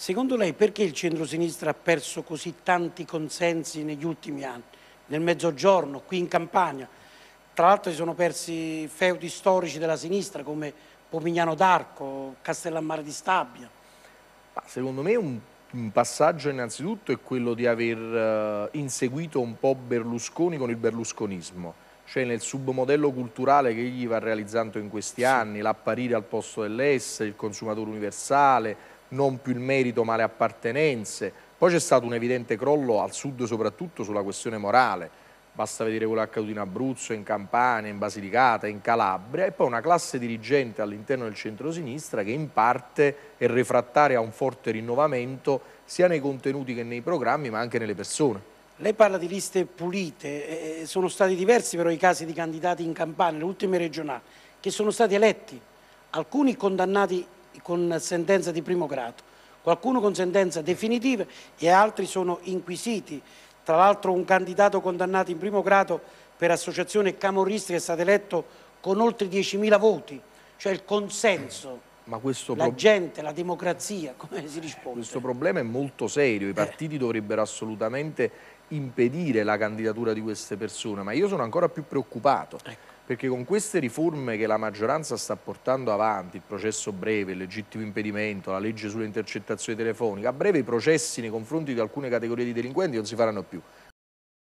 Secondo lei perché il centro-sinistra ha perso così tanti consensi negli ultimi anni? Nel Mezzogiorno, qui in Campania. Tra l'altro si sono persi feudi storici della sinistra come Pomignano d'Arco, Castellammare di Stabia. Ma secondo me un, un, passaggio innanzitutto è quello di aver uh, inseguito un po' Berlusconi con il berlusconismo, cioè nel submodello culturale che egli va realizzando in questi sì. anni, l'apparire al posto dell'essere, il consumatore universale, non più il merito ma le appartenenze. Poi c'è stato un evidente crollo al sud soprattutto sulla questione morale, basta vedere quello accaduto in Abruzzo, in Campania, in Basilicata, in Calabria e poi una classe dirigente all'interno del centro-sinistra che in parte è refrattaria a un forte rinnovamento sia nei contenuti che nei programmi ma anche nelle persone. Lei parla di liste pulite, eh, sono stati diversi però i casi di candidati in Campania, le ultime regionali, che sono stati eletti, alcuni condannati con sentenza di primo grado, qualcuno con sentenza definitiva e altri sono inquisiti. Tra l'altro un candidato condannato in primo grado per associazione camorristica è stato eletto con oltre 10.000 voti, cioè il consenso. Ma la gente, la democrazia, come si risponde? Questo problema è molto serio, i eh. partiti eh. dovrebbero assolutamente impedire la candidatura di queste persone, ma io sono ancora più preoccupato. Ecco perché con queste riforme che la maggioranza sta portando avanti, il processo breve, il legittimo impedimento, la legge sulle intercettazioni telefoniche, a breve i processi nei confronti di alcune categorie di delinquenti non si faranno più.